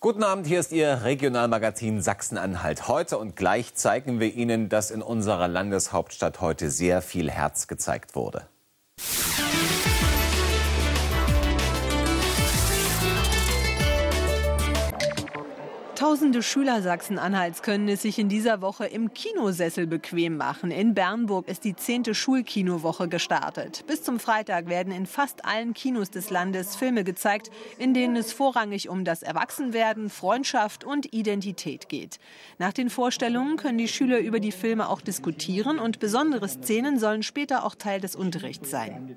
Guten Abend, hier ist Ihr Regionalmagazin Sachsen-Anhalt. Heute und gleich zeigen wir Ihnen, dass in unserer Landeshauptstadt heute sehr viel Herz gezeigt wurde. Tausende Schüler Sachsen-Anhalts können es sich in dieser Woche im Kinosessel bequem machen. In Bernburg ist die zehnte Schulkinowoche gestartet. Bis zum Freitag werden in fast allen Kinos des Landes Filme gezeigt, in denen es vorrangig um das Erwachsenwerden, Freundschaft und Identität geht. Nach den Vorstellungen können die Schüler über die Filme auch diskutieren und besondere Szenen sollen später auch Teil des Unterrichts sein.